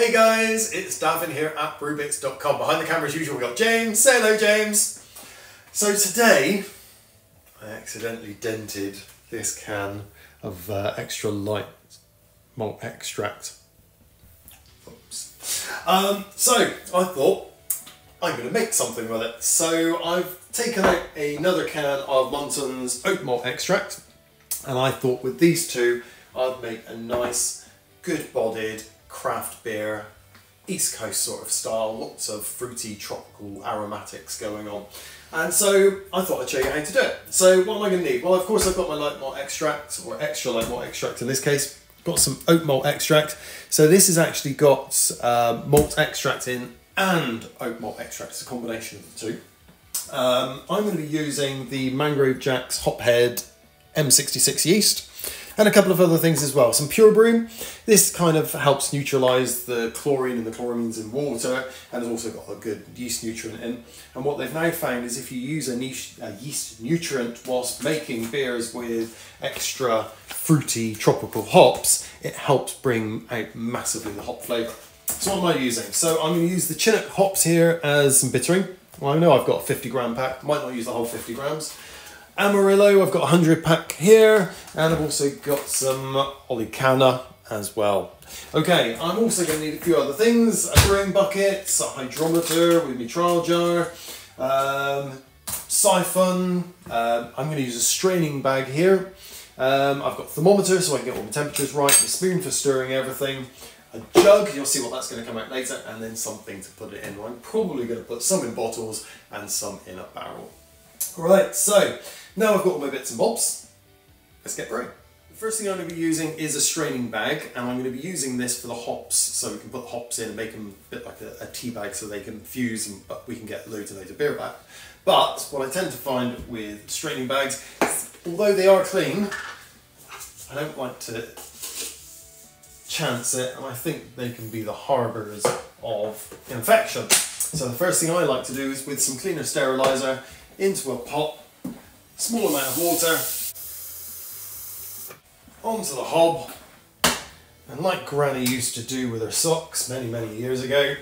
Hey guys, it's Davin here at brewbitz.com. Behind the camera as usual we've got James. Say hello James. So today I accidentally dented this can of uh, extra light malt extract. Oops. Um, so I thought I'm going to make something with it. So I've taken out another can of Muntons oat malt extract and I thought with these two I'd make a nice good bodied craft beer East Coast sort of style, lots of fruity tropical aromatics going on. And so I thought I'd show you how to do it. So what am I going to need? Well, of course I've got my light malt extract, or extra light malt extract in this case. Got some oat malt extract. So this has actually got uh, malt extract in and oat malt extract. It's a combination of the two. Um, I'm going to be using the Mangrove Jacks Hophead M66 yeast and a couple of other things as well. Some pure brew. This kind of helps neutralise the chlorine and the chloramines in water and has also got a good yeast nutrient in. And what they've now found is if you use a, niche, a yeast nutrient whilst making beers with extra fruity tropical hops, it helps bring out massively the hop flavour. So what am I using? So I'm going to use the Chinook hops here as some bittering. Well, I know I've got a 50 gram pack, might not use the whole 50 grams. Amarillo, I've got a 100 pack here, and I've also got some Olicana as well. Okay, I'm also going to need a few other things, a brewing bucket, a hydrometer with my trial jar, um, siphon, um, I'm going to use a straining bag here, um, I've got a thermometer so I can get all the temperatures right, a spoon for stirring everything, a jug, you'll see what that's going to come out later, and then something to put it in. I'm probably going to put some in bottles and some in a barrel. Right, so now I've got all my bits and bobs, let's get brewing. The first thing I'm going to be using is a straining bag and I'm going to be using this for the hops so we can put the hops in and make them a bit like a, a tea bag so they can fuse and but we can get loads and loads of beer back. But what I tend to find with straining bags, although they are clean, I don't like to chance it and I think they can be the harbours of infection. So the first thing I like to do is with some cleaner steriliser into a pot small amount of water. Onto the hob. And like granny used to do with her socks many many years ago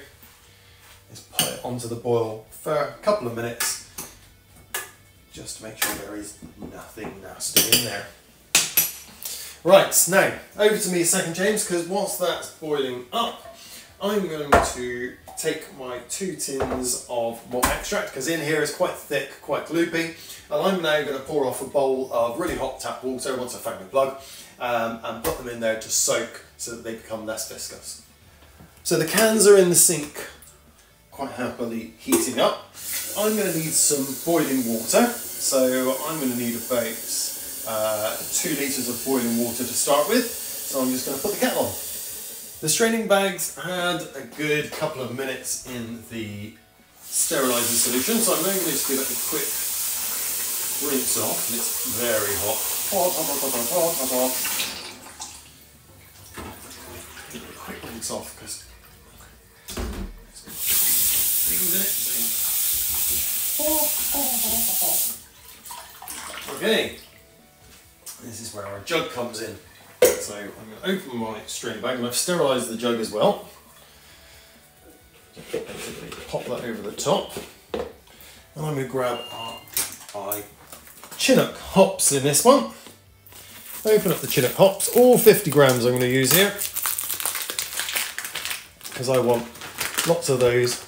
is put it onto the boil for a couple of minutes. Just to make sure there is nothing nasty in there. Right, now over to me a second James because whilst that's boiling up I'm going to take my two tins of malt extract because in here is quite thick, quite gloopy. And I'm now going to pour off a bowl of really hot tap water once I found my plug um, and put them in there to soak so that they become less viscous. So the cans are in the sink quite happily heating up. I'm going to need some boiling water. So I'm going to need about uh, two litres of boiling water to start with. So I'm just going to put the kettle on. The straining bags had a good couple of minutes in the sterilising solution, so I'm now going to just give it a quick rinse off, and it's very hot. Hot, hot, hot, hot, hot, hot, hot. Give it a quick rinse off because things in it. Okay, this is where our jug comes in. So I'm going to open my strainer bag and I've sterilised the jug as well. Pop that over the top. And I'm going to grab our, our Chinook hops in this one. Open up the Chinook hops, all 50 grams I'm going to use here. Because I want lots of those.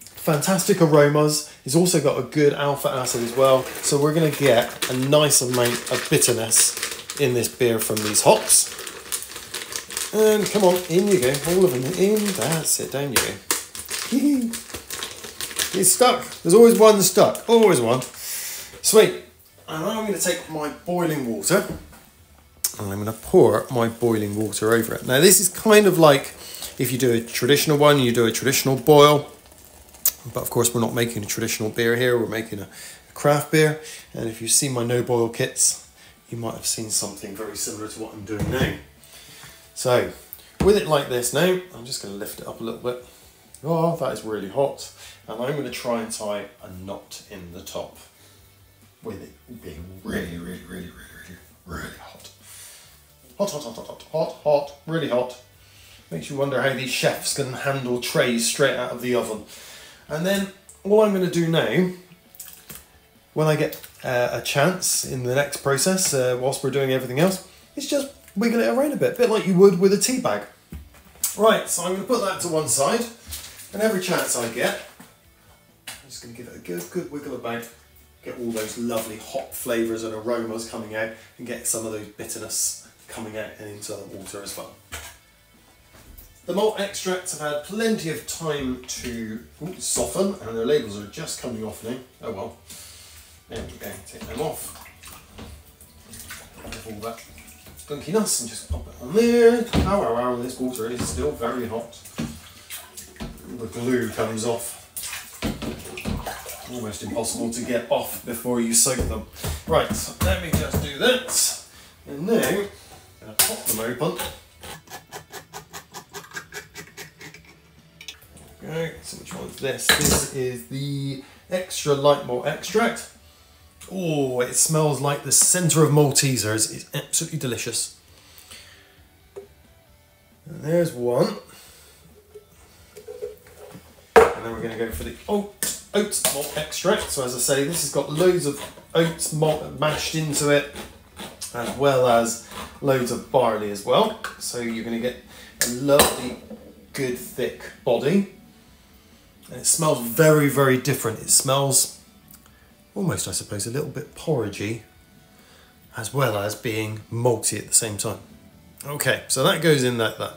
Fantastic aromas. It's also got a good alpha acid as well. So we're going to get a nice amount of bitterness in this beer from these hops. And come on, in you go, all of them in. That's it, down you go. He's stuck. There's always one stuck, always one. Sweet. And I'm going to take my boiling water and I'm going to pour my boiling water over it. Now this is kind of like if you do a traditional one, you do a traditional boil. But of course we're not making a traditional beer here, we're making a craft beer. And if you see my no boil kits, you might have seen something very similar to what I'm doing now. So, with it like this now, I'm just going to lift it up a little bit. Oh, that is really hot. And I'm going to try and tie a knot in the top with it being really, really, really, really, really, really hot. Hot, hot, hot, hot, hot, hot, hot, really hot. Makes you wonder how these chefs can handle trays straight out of the oven. And then all I'm going to do now, when I get uh, a chance in the next process, uh, whilst we're doing everything else, is just wiggle it around a bit, a bit like you would with a tea bag. Right, so I'm going to put that to one side, and every chance I get, I'm just going to give it a good, good wiggle about, get all those lovely hot flavours and aromas coming out, and get some of those bitterness coming out and into the water as well. The malt extracts have had plenty of time to soften, and their labels are just coming off now. Oh well. There we go, take them off. Have all that gunkiness and just pop it on there. Oh wow, wow, this water is still very hot. The glue comes off. Almost impossible to get off before you soak them. Right, let me just do that. And now, I'm going to pop them open. Okay, so which one's this? This is the extra light malt extract. Oh, it smells like the centre of Maltesers. It's absolutely delicious. And there's one. And then we're going to go for the oat, oat malt extract. So as I say, this has got loads of oats malt mashed into it, as well as loads of barley as well. So you're going to get a lovely, good, thick body. And it smells very, very different. It smells almost, I suppose, a little bit porridgey, as well as being malty at the same time. Okay, so that goes in like that.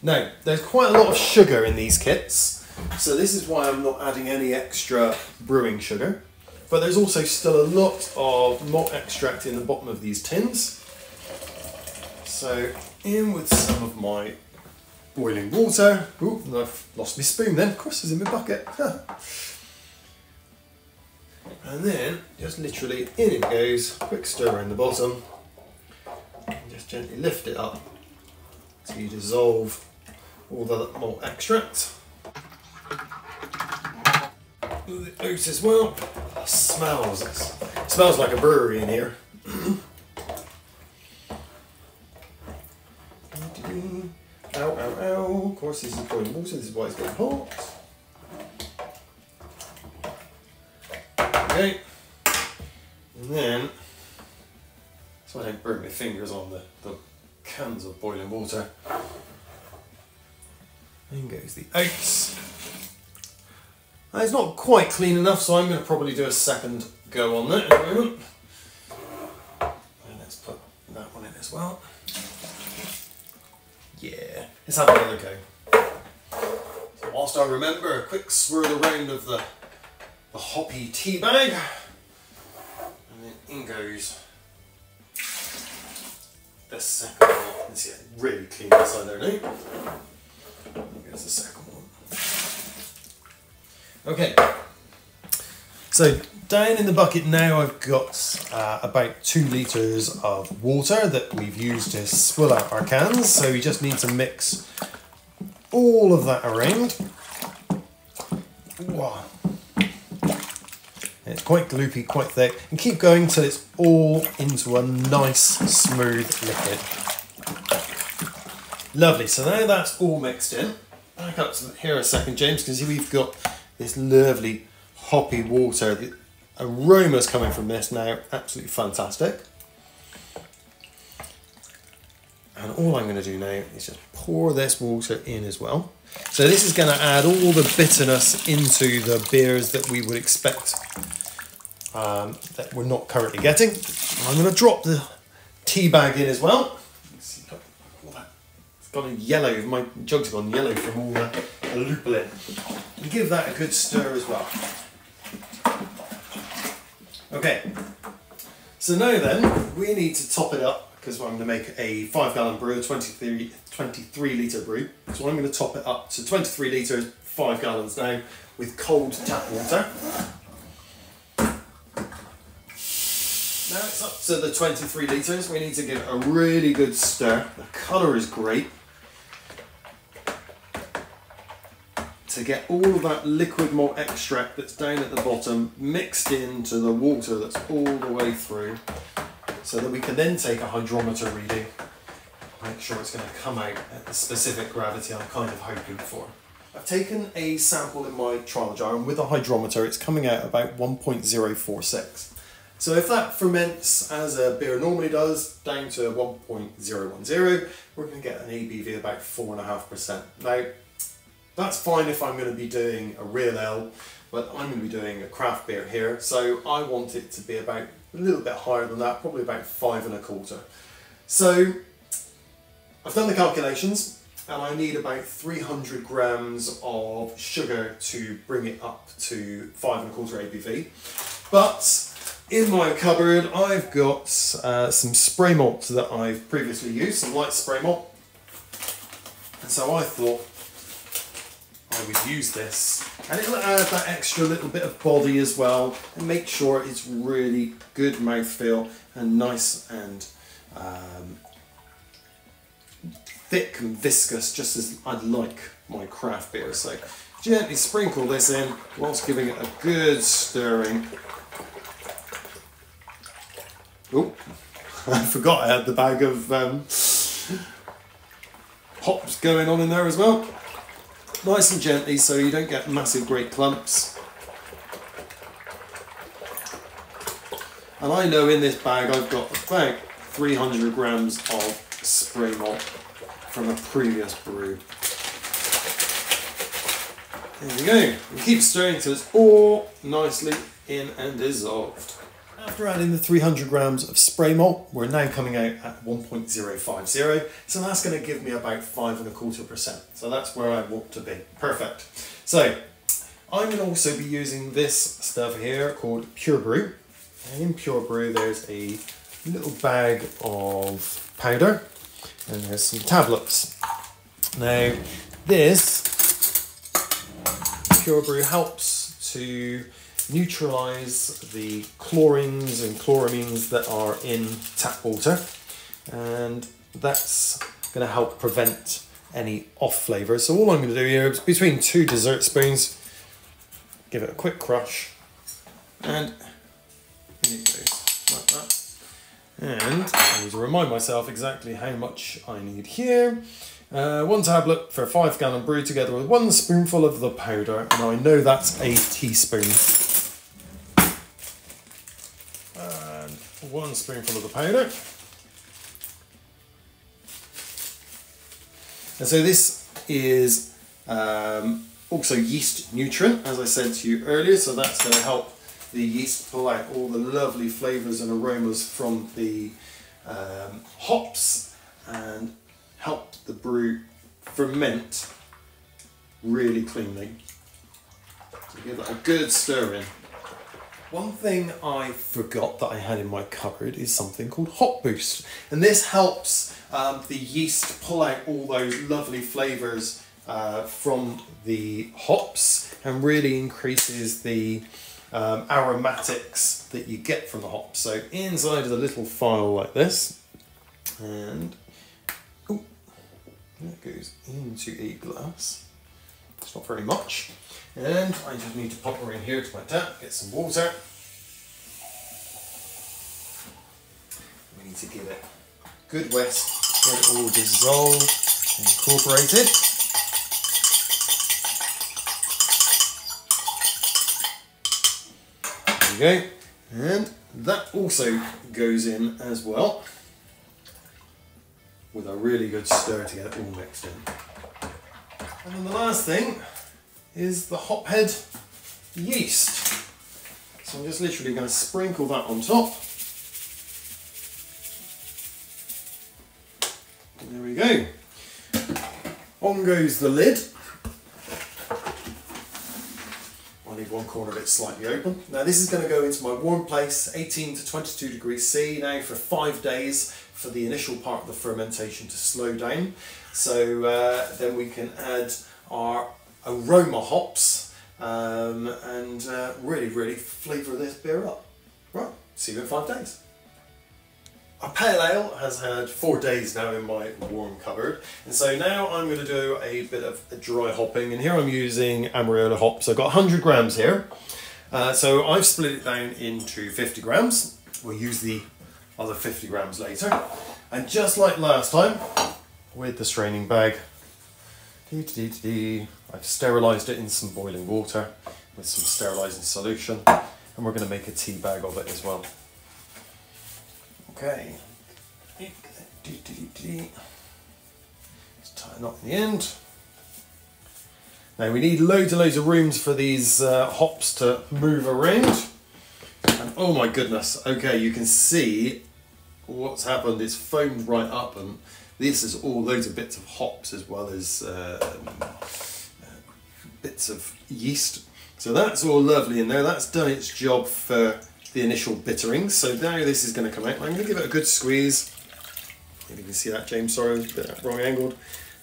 Now, there's quite a lot of sugar in these kits, so this is why I'm not adding any extra brewing sugar. But there's also still a lot of malt extract in the bottom of these tins. So in with some of my boiling water. Ooh, I've lost my spoon then. Of course, it's in my bucket. And then, just literally in it goes, quick stir around the bottom, and just gently lift it up so you dissolve all the malt extract. The oat as well. Smells, it smells like a brewery in here. fingers on the, the cans of boiling water. In goes the oats. It's not quite clean enough, so I'm going to probably do a second go on that moment. And let's put that one in as well. Yeah, let's have another go. So whilst I remember, a quick swirl around of the the hoppy tea bag. And then in goes the second one. I really clean inside there now. Here's the second one. Okay. So down in the bucket now I've got uh, about two litres of water that we've used to swill out our cans. So we just need to mix all of that around. Wow. It's quite gloopy, quite thick, and keep going till it's all into a nice, smooth liquid. Lovely, so now that's all mixed in. Back up here a second, James, because we've got this lovely hoppy water. The aroma's coming from this now, absolutely fantastic. And all I'm going to do now is just pour this water in as well. So this is going to add all the bitterness into the beers that we would expect um, that we're not currently getting. I'm going to drop the tea bag in as well. It's gone yellow, my jug's gone yellow from all the, the lupulin. And give that a good stir as well. Okay, so now then, we need to top it up because I'm going to make a 5 gallon brew, 23, 23 litre brew. So I'm going to top it up to 23 litres, 5 gallons now, with cold tap water. Now it's up to the 23 litres, we need to give it a really good stir. The colour is great. To get all of that liquid malt extract that's down at the bottom mixed into the water that's all the way through so that we can then take a hydrometer reading make sure it's going to come out at the specific gravity I'm kind of hoping for. I've taken a sample in my trial jar and with a hydrometer it's coming out about 1.046. So if that ferments as a beer normally does down to 1.010 we're going to get an ABV about 4.5%. Now that's fine if I'm going to be doing a real ale but I'm going to be doing a craft beer here so I want it to be about a little bit higher than that, probably about five and a quarter. So I've done the calculations and I need about 300 grams of sugar to bring it up to five and a quarter ABV. But in my cupboard I've got uh, some spray malt that I've previously used, some light spray malt. And so I thought I would use this and it'll add that extra little bit of body as well and make sure it's really good mouthfeel and nice and um, thick and viscous just as I'd like my craft beer. So gently sprinkle this in whilst giving it a good stirring. Oh, I forgot I had the bag of um, hops going on in there as well. Nice and gently so you don't get massive great clumps. And I know in this bag I've got about 300 grams of spray malt from a previous brew. There we go. Keep stirring till it's all nicely in and dissolved. After adding the 300 grams of spray malt, we're now coming out at 1.050. So that's going to give me about five and a quarter percent. So that's where I want to be. Perfect. So I'm going to also be using this stuff here called Pure Brew. And in Pure Brew, there's a little bag of powder and there's some tablets. Now, this Pure Brew helps to neutralize the chlorines and chloramines that are in tap water and that's going to help prevent any off flavour. So all I'm going to do here is between two dessert spoons, give it a quick crush and here it goes like that. And I need to remind myself exactly how much I need here. Uh, one tablet for a five gallon brew together with one spoonful of the powder and I know that's a teaspoon. One spoonful of the powder. And so this is um, also yeast nutrient, as I said to you earlier, so that's going to help the yeast pull out all the lovely flavours and aromas from the um, hops and help the brew ferment really cleanly. So give that a good stir in. One thing I forgot that I had in my cupboard is something called Hop Boost. And this helps um, the yeast pull out all those lovely flavours uh, from the hops and really increases the um, aromatics that you get from the hops. So inside of a little file like this, and ooh, that goes into a glass. It's not very much. And I just need to pop her in here to my tap, get some water. We need to give it good whisk, get it all dissolved and incorporated. There we go. And that also goes in as well with a really good stir to get it all mixed in. And then the last thing is the hophead yeast. So I'm just literally going to sprinkle that on top. there we go. On goes the lid. I need one corner of it slightly open. Now this is going to go into my warm place, 18 to 22 degrees C now for five days for the initial part of the fermentation to slow down. So uh, then we can add our aroma hops um, and uh, really, really flavour this beer up. Right, see you in five days. A pale ale has had four days now in my warm cupboard and so now I'm going to do a bit of a dry hopping and here I'm using Amarillo hops. I've got 100 grams here uh, so I've split it down into 50 grams. We'll use the other 50 grams later and just like last time with the straining bag. I've sterilised it in some boiling water with some sterilising solution and we're going to make a tea bag of it as well. Okay. Let's tie a knot in the end. Now we need loads and loads of rooms for these uh, hops to move around. And oh my goodness, okay, you can see what's happened. It's foamed right up and this is all loads of bits of hops as well as uh, uh, bits of yeast. So that's all lovely in there. That's done its job for the initial bittering. So now this is going to come out. I'm going to give it a good squeeze. If you can see that, James, sorry, a bit wrong angled.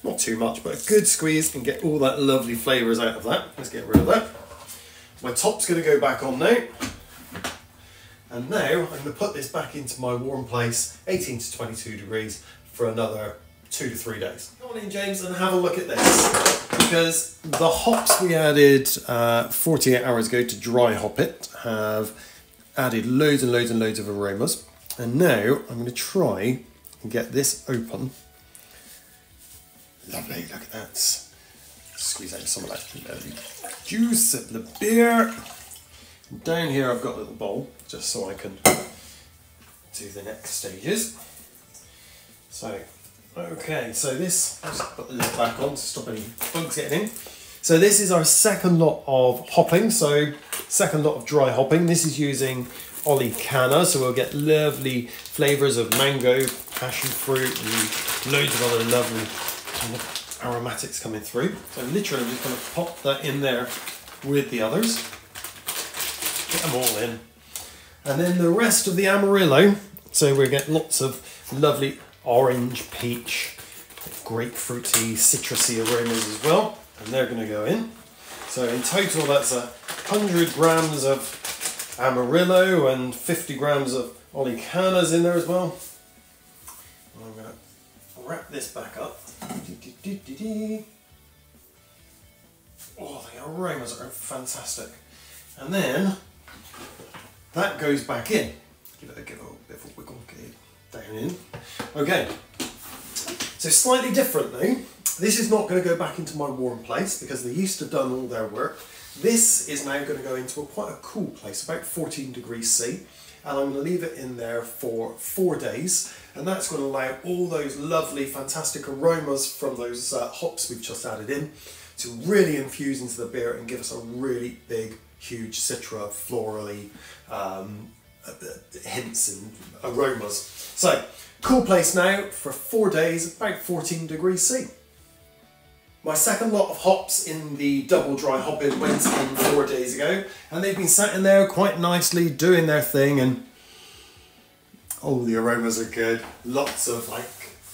Not too much, but a good squeeze and get all that lovely flavours out of that. Let's get rid of that. My top's going to go back on now. And now I'm going to put this back into my warm place, 18 to 22 degrees, for another two to three days. Come on in, James, and have a look at this. Because the hops we added uh, 48 hours ago to dry hop it have added loads and loads and loads of aromas. And now I'm going to try and get this open Lovely, look at that. Squeeze out some of that juice of the beer. Down here I've got a little bowl, just so I can do the next stages. So, okay, so this, I just put the lid back on to stop any bugs getting in. So this is our second lot of hopping, so second lot of dry hopping. This is using Olicana, so we'll get lovely flavours of mango, passion fruit, and loads of other lovely kind of aromatics coming through. So literally I'm just going to pop that in there with the others. Get them all in. And then the rest of the Amarillo, so we get lots of lovely orange, peach, grapefruity, citrusy aromas as well. And they're going to go in. So in total that's a 100 grams of Amarillo and 50 grams of Olicanas in there as well. I'm going to wrap this back up. Oh, the aromas are fantastic. And then that goes back in. Give it a give it a bit of a wiggle, it down in. Okay. So slightly different though. This is not going to go back into my warm place because they used to have done all their work. This is now going to go into a quite a cool place, about 14 degrees C and I'm going to leave it in there for four days and that's going to allow all those lovely fantastic aromas from those uh, hops we've just added in to really infuse into the beer and give us a really big huge citra florally um, Uh, hints and aromas so cool place now for four days about 14 degrees C my second lot of hops in the double dry hopping went in four days ago and they've been sat in there quite nicely doing their thing and oh the aromas are good. Lots of like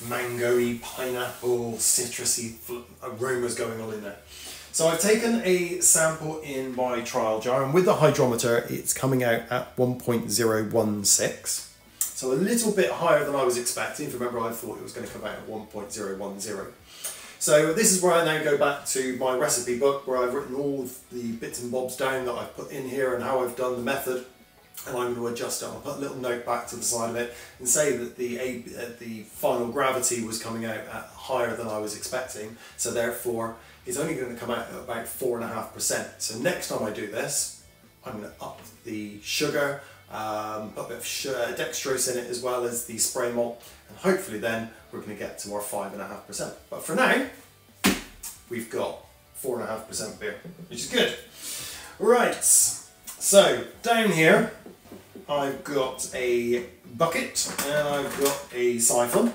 mangoey, pineapple, citrusy aromas going on in there. So I've taken a sample in my trial jar and with the hydrometer it's coming out at 1.016. So a little bit higher than I was expecting. Remember I thought it was going to come out at 1.010. So this is where I now go back to my recipe book where I've written all the bits and bobs down that I've put in here and how I've done the method and I'm going to adjust it. I'll put a little note back to the side of it and say that the, uh, the final gravity was coming out at higher than I was expecting so therefore it's only going to come out at about 4.5%. So next time I do this I'm going to up the sugar, um, put a bit of dextrose in it as well as the spray malt and hopefully then we're going to get to our 5.5%. But for now, we've got 4.5% beer, which is good. Right, so down here, I've got a bucket and I've got a siphon.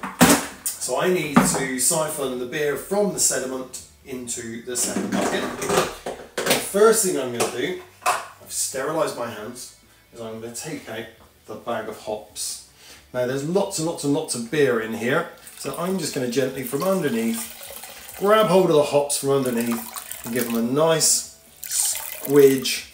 So I need to siphon the beer from the sediment into the second bucket. The first thing I'm going to do, I've sterilised my hands, is I'm going to take out the bag of hops. Now there's lots and lots and lots of beer in here, so I'm just going to gently from underneath grab hold of the hops from underneath and give them a nice squidge.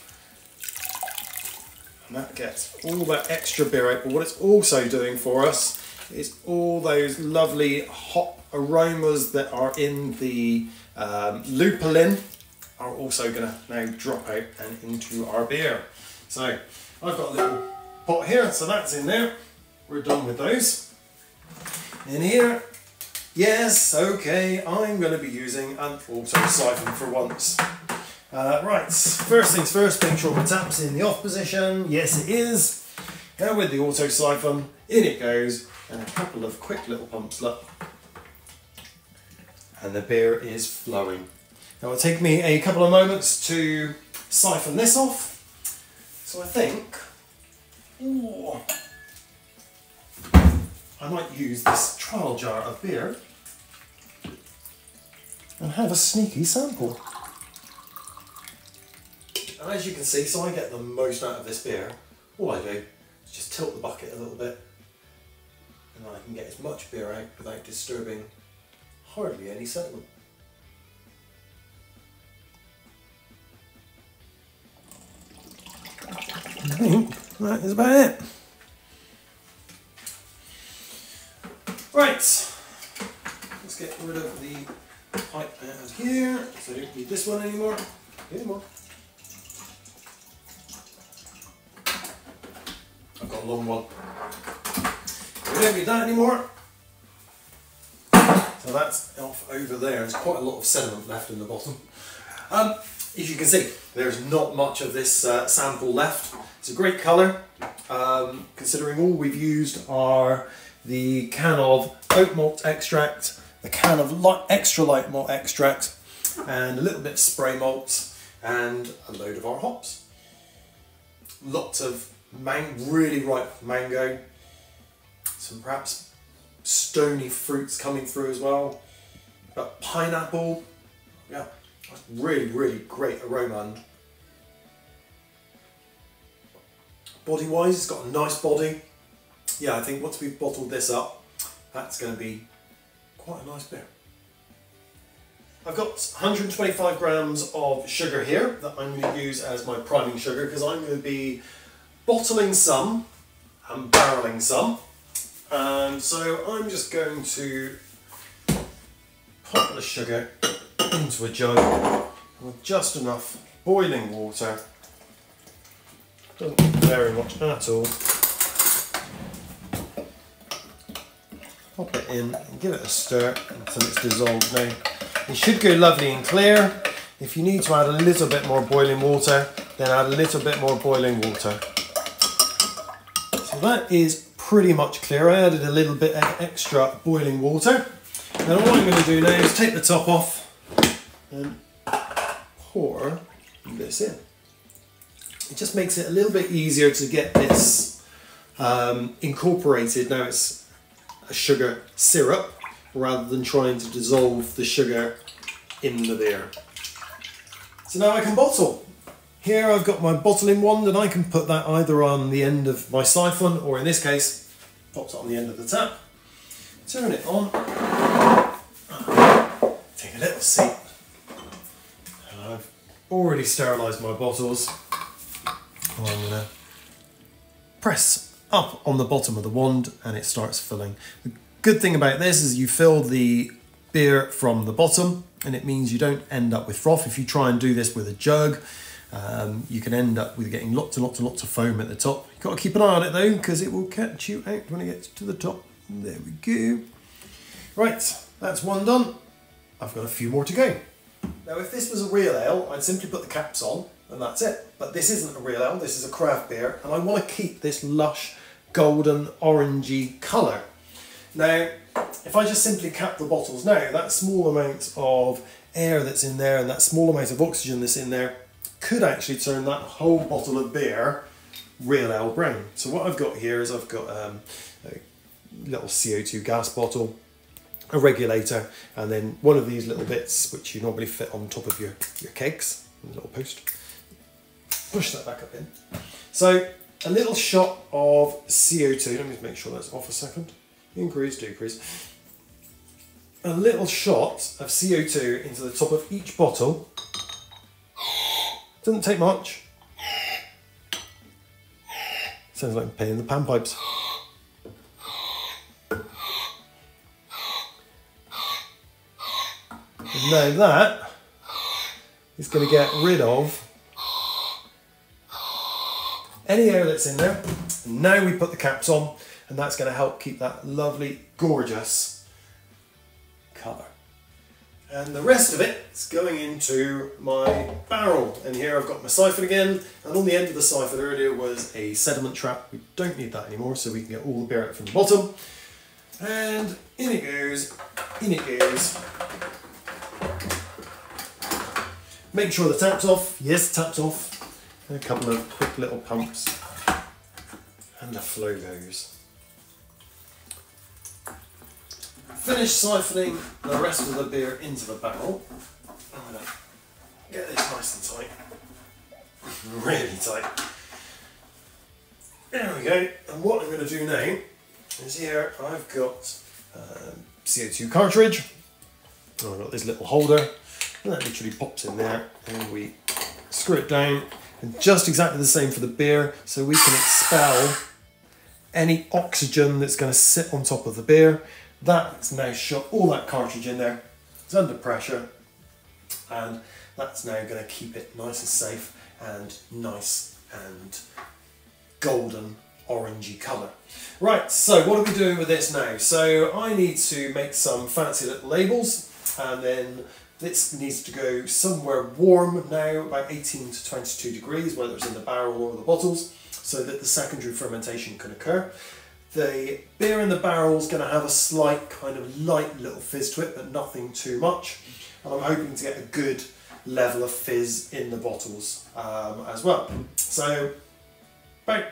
And that gets all that extra beer out. But what it's also doing for us is all those lovely hop aromas that are in the um, lupulin are also going to now drop out and into our beer. So I've got a little pot here, so that's in there. We're done with those. In here, Yes, okay, I'm going to be using an auto siphon for once. Uh, right, first things first, make sure my tap's in the off position. Yes, it is. And with the auto siphon, in it goes, and a couple of quick little pumps, look. And the beer is flowing. Now it'll take me a couple of moments to siphon this off. So I think, ooh, I might use this trial jar of beer and have a sneaky sample. And as you can see, so I get the most out of this beer, all I do is just tilt the bucket a little bit and I can get as much beer out without disturbing hardly any sediment. I think that is about it. Right, let's get rid of the pipe out here, so I don't need this one anymore. Anymore. A long one. We don't need that anymore. So that's off over there. There's quite a lot of sediment left in the bottom. Um, as you can see, there's not much of this uh, sample left. It's a great colour, um, considering all we've used are the can of oat malt extract, the can of light, extra light malt extract, and a little bit of spray malt, and a load of our hops. Lots of man really ripe mango, some perhaps stony fruits coming through as well, but pineapple, yeah, really, really great aroma. And body wise, it's got a nice body. Yeah, I think once we've bottled this up, that's going to be quite a nice beer. I've got 125 grams of sugar here that I'm going to use as my priming sugar because I'm going to be bottling some and barreling some. And so I'm just going to put the sugar into a jug with just enough boiling water. Doesn't very much at all. Pop it in and give it a stir until it's dissolved now. It should go lovely and clear. If you need to add a little bit more boiling water, then add a little bit more boiling water. That is pretty much clear. I added a little bit of extra boiling water. And all I'm going to do now is take the top off and pour this in. It just makes it a little bit easier to get this um, incorporated. Now it's a sugar syrup rather than trying to dissolve the sugar in the beer. So now I can bottle. Here I've got my bottling wand and I can put that either on the end of my siphon or in this case, pops it on the end of the tap. Turn it on, take a little seat. And I've already sterilised my bottles. I'm going to press up on the bottom of the wand and it starts filling. The good thing about this is you fill the beer from the bottom and it means you don't end up with froth. If you try and do this with a jug, um, you can end up with getting lots and lots and lots of foam at the top. You've got to keep an eye on it though because it will catch you out when it gets to the top. There we go. Right, that's one done. I've got a few more to go. Now if this was a real ale, I'd simply put the caps on and that's it. But this isn't a real ale, this is a craft beer and I want to keep this lush golden orangey colour. Now, if I just simply cap the bottles now, that small amount of air that's in there and that small amount of oxygen that's in there could actually turn that whole bottle of beer real ale brown. So what I've got here is I've got um, a little CO2 gas bottle, a regulator, and then one of these little bits which you normally fit on top of your, your kegs, a little post. Push that back up in. So a little shot of CO2, let me make sure that's off a second. Increase, decrease. A little shot of CO2 into the top of each bottle. Doesn't take much. Sounds like I'm paying the panpipes. now that is going to get rid of any air that's in there. And now we put the caps on and that's going to help keep that lovely, gorgeous colour. And the rest of it is going into my barrel. And here I've got my siphon again. And on the end of the siphon earlier was a sediment trap. We don't need that anymore, so we can get all the beer out from the bottom. And in it goes, in it goes. Make sure the tap's off. Yes, tap's off. And a couple of quick little pumps. And the flow goes. Finish siphoning the rest of the beer into the barrel. I'm going to get this nice and tight. Really tight. There we go. And what I'm going to do now is here I've got um, CO2 cartridge. I've got this little holder. And that literally pops in there and we screw it down. And just exactly the same for the beer. So we can expel any oxygen that's going to sit on top of the beer that's now shot all that cartridge in there. It's under pressure and that's now going to keep it nice and safe and nice and golden orangey colour. Right, so what are we doing with this now? So I need to make some fancy little labels and then this needs to go somewhere warm now, about 18 to 22 degrees, whether it's in the barrel or the bottles, so that the secondary fermentation can occur. The beer in the barrel is going to have a slight kind of light little fizz to it, but nothing too much. And I'm hoping to get a good level of fizz in the bottles um, as well. So about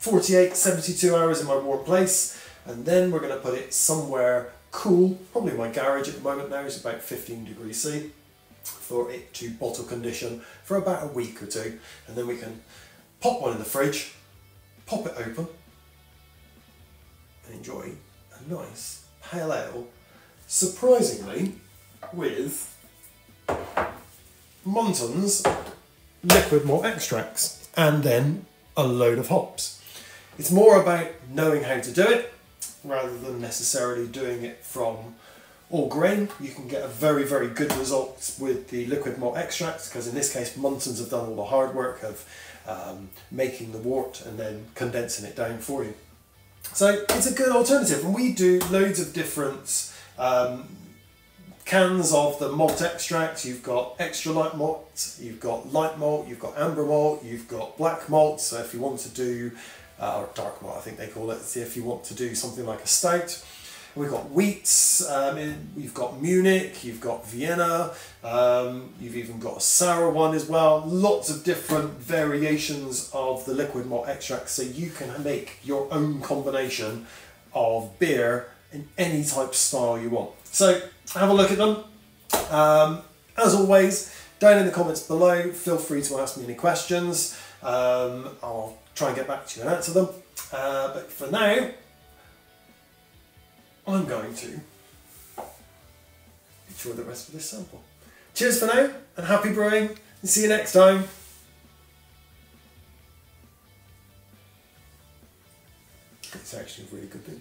48, 72 hours in my warm place, and then we're going to put it somewhere cool. Probably my garage at the moment now is about 15 degrees C for it to bottle condition for about a week or two, and then we can pop one in the fridge, pop it open, and enjoy a nice pale ale, surprisingly with Muntons liquid malt extracts and then a load of hops. It's more about knowing how to do it rather than necessarily doing it from all grain. You can get a very, very good result with the liquid malt extracts because in this case Muntons have done all the hard work of um, making the wort and then condensing it down for you. So it's a good alternative, and we do loads of different um, cans of the malt extract. You've got extra light malt, you've got light malt, you've got amber malt, you've got black malt. So if you want to do, uh, or dark malt, I think they call it. If you want to do something like a stout, We've got wheats, um, you've got Munich, you've got Vienna, um, you've even got a sour one as well. Lots of different variations of the liquid malt extract, so you can make your own combination of beer in any type style you want. So have a look at them. Um, as always, down in the comments below, feel free to ask me any questions. Um, I'll try and get back to you and answer them. Uh, but for now, I'm going to enjoy the rest of this sample. Cheers for now, and happy brewing, and see you next time. It's actually a really good thing.